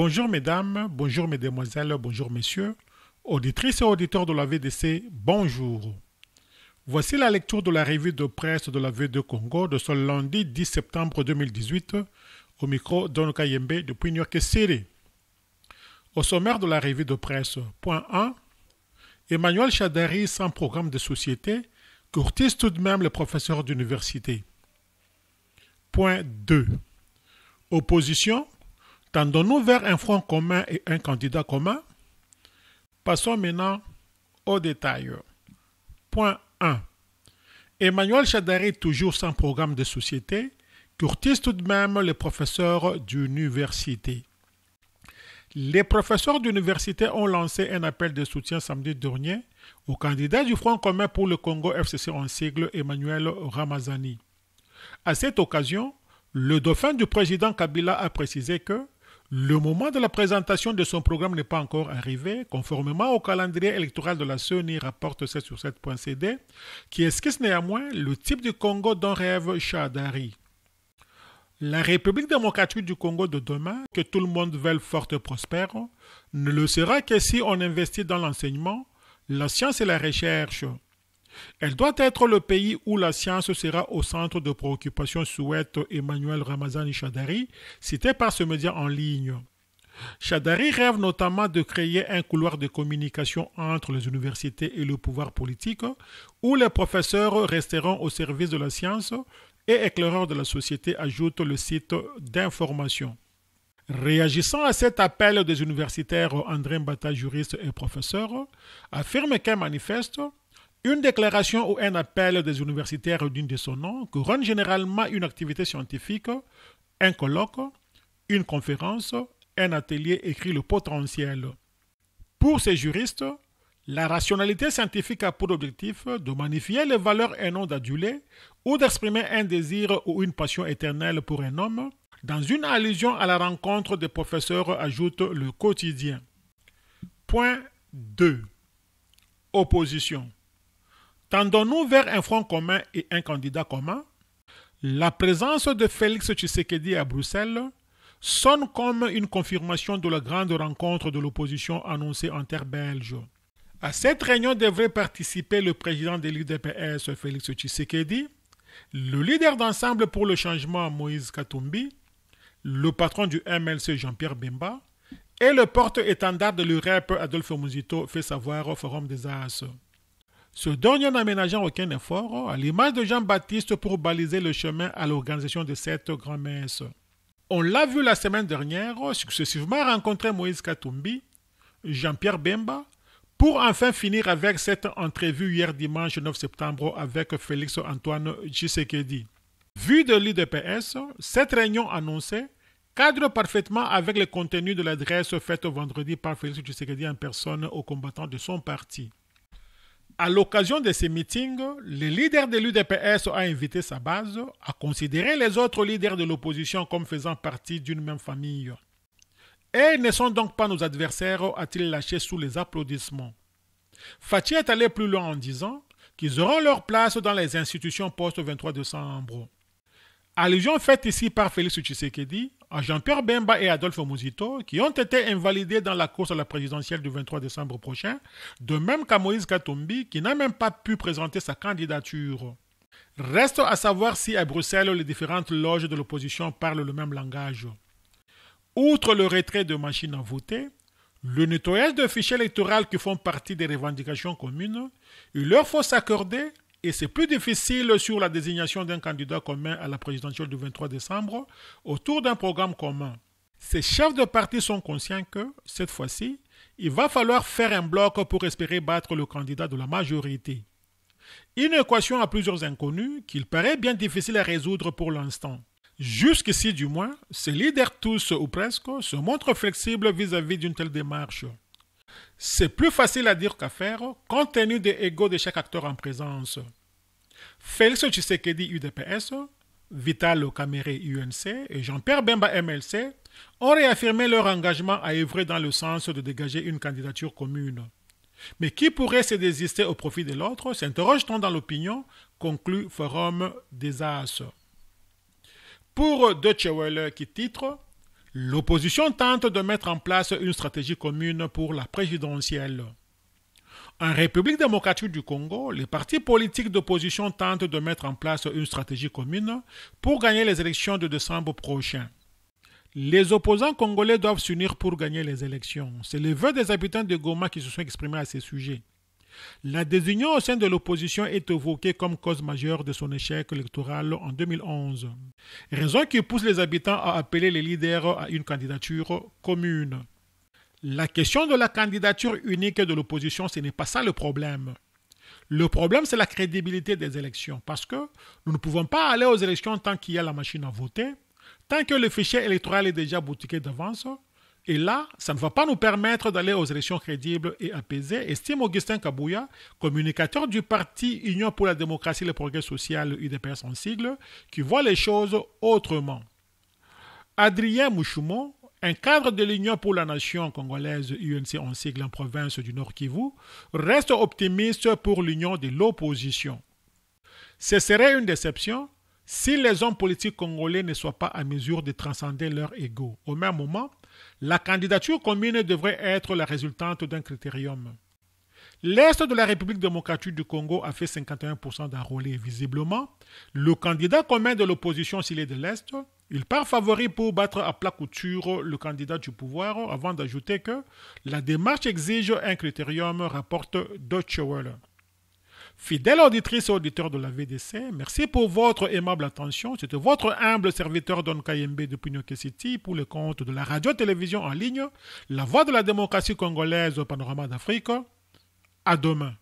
Bonjour mesdames, bonjour mesdemoiselles, bonjour messieurs, auditrices et auditeurs de la VDC, bonjour. Voici la lecture de la revue de presse de la V2 Congo de ce lundi 10 septembre 2018 au micro Don Kayembe depuis New York City. Au sommaire de la revue de presse, point 1, Emmanuel Chadari sans programme de société courtise tout de même les professeurs d'université. Point 2. Opposition Tendons-nous vers un front commun et un candidat commun Passons maintenant aux détails. Point 1. Emmanuel Chadari, toujours sans programme de société, courtise tout de même les professeurs d'université. Les professeurs d'université ont lancé un appel de soutien samedi dernier au candidat du Front commun pour le Congo FCC en sigle Emmanuel Ramazani. À cette occasion, le dauphin du président Kabila a précisé que le moment de la présentation de son programme n'est pas encore arrivé, conformément au calendrier électoral de la CENI, rapporte 7 sur 7.cd, qui esquisse néanmoins le type du Congo dont rêve Chadari. La République démocratique du Congo de demain, que tout le monde veut forte et prospère, ne le sera que si on investit dans l'enseignement, la science et la recherche, elle doit être le pays où la science sera au centre de préoccupation, souhaite Emmanuel Ramazani Chadari, cité par ce média en ligne. Chadari rêve notamment de créer un couloir de communication entre les universités et le pouvoir politique, où les professeurs resteront au service de la science et éclaireurs de la société, ajoute le site d'information. Réagissant à cet appel des universitaires, André Mbata, juriste et professeur, affirme qu'un manifeste une déclaration ou un appel des universitaires digne de son nom couronne généralement une activité scientifique, un colloque, une conférence, un atelier écrit le potentiel. Pour ces juristes, la rationalité scientifique a pour objectif de magnifier les valeurs et non d'aduler ou d'exprimer un désir ou une passion éternelle pour un homme, dans une allusion à la rencontre des professeurs, ajoute le quotidien. Point 2. Opposition. Tendons-nous vers un front commun et un candidat commun La présence de Félix Tshisekedi à Bruxelles sonne comme une confirmation de la grande rencontre de l'opposition annoncée en terre belge. À cette réunion devrait participer le président de l'UDPS Félix Tshisekedi, le leader d'ensemble pour le changement Moïse Katumbi, le patron du MLC Jean-Pierre Bemba et le porte-étendard de l'UREP Adolphe Mouzito fait savoir au Forum des As. Ce dernier n'aménageant aucun effort, à l'image de Jean-Baptiste pour baliser le chemin à l'organisation de cette grand-messe. On l'a vu la semaine dernière, successivement rencontrer Moïse Katumbi, Jean-Pierre Bemba, pour enfin finir avec cette entrevue hier dimanche 9 septembre avec Félix Antoine Tshisekedi. Vu de l'IDPS, cette réunion annoncée cadre parfaitement avec le contenu de l'adresse faite vendredi par Félix Tshisekedi en personne aux combattants de son parti. À l'occasion de ces meetings, le leader de l'UDPS a invité sa base à considérer les autres leaders de l'opposition comme faisant partie d'une même famille. Et ne sont donc pas nos adversaires, a-t-il lâché sous les applaudissements. Fatih est allé plus loin en disant qu'ils auront leur place dans les institutions post-23 décembre. Allusion faite ici par Félix Tshisekedi à Jean-Pierre Bemba et Adolphe Mouzito, qui ont été invalidés dans la course à la présidentielle du 23 décembre prochain, de même qu'à Moïse Katumbi, qui n'a même pas pu présenter sa candidature. Reste à savoir si à Bruxelles les différentes loges de l'opposition parlent le même langage. Outre le retrait de machines à voter, le nettoyage de fichiers électoraux qui font partie des revendications communes, il leur faut s'accorder et c'est plus difficile sur la désignation d'un candidat commun à la présidentielle du 23 décembre autour d'un programme commun. Ces chefs de parti sont conscients que, cette fois-ci, il va falloir faire un bloc pour espérer battre le candidat de la majorité. Une équation à plusieurs inconnus qu'il paraît bien difficile à résoudre pour l'instant. Jusqu'ici du moins, ces leaders tous ou presque se montrent flexibles vis-à-vis d'une telle démarche. C'est plus facile à dire qu'à faire, compte tenu des égaux de chaque acteur en présence. Félix Tshisekedi UDPS, Vital Kamere UNC et Jean-Pierre Bemba MLC ont réaffirmé leur engagement à œuvrer dans le sens de dégager une candidature commune. Mais qui pourrait se désister au profit de l'autre s'interroge-t-on dans l'opinion, conclut Forum des As. Pour Deutsche Welle qui titre L'opposition tente de mettre en place une stratégie commune pour la présidentielle. En République démocratique du Congo, les partis politiques d'opposition tentent de mettre en place une stratégie commune pour gagner les élections de décembre prochain. Les opposants congolais doivent s'unir pour gagner les élections. C'est le vœu des habitants de Goma qui se sont exprimés à ce sujet. La désunion au sein de l'opposition est évoquée comme cause majeure de son échec électoral en 2011, raison qui pousse les habitants à appeler les leaders à une candidature commune. La question de la candidature unique de l'opposition, ce n'est pas ça le problème. Le problème, c'est la crédibilité des élections, parce que nous ne pouvons pas aller aux élections tant qu'il y a la machine à voter, tant que le fichier électoral est déjà boutiqué d'avance, et là, ça ne va pas nous permettre d'aller aux élections crédibles et apaisées, estime Augustin Kabouya, communicateur du parti Union pour la démocratie et le progrès social, UDPS en sigle, qui voit les choses autrement. Adrien Mouchoumon, un cadre de l'Union pour la nation congolaise UNC en sigle en province du Nord Kivu, reste optimiste pour l'union de l'opposition. Ce serait une déception si les hommes politiques congolais ne soient pas à mesure de transcender leur ego. Au même moment, la candidature commune devrait être la résultante d'un critérium. L'Est de la République démocratique du Congo a fait 51% d'enrôlés visiblement. Le candidat commun de l'opposition, s'il est de l'Est, il part favori pour battre à plat couture le candidat du pouvoir avant d'ajouter que la démarche exige un critérium, rapporte Deutsche Welle. Fidèle auditrice et auditeur de la VDC, merci pour votre aimable attention. C'était votre humble serviteur Don Kayembe depuis New City pour le compte de la radio-télévision en ligne, La Voix de la démocratie congolaise au panorama d'Afrique. À demain.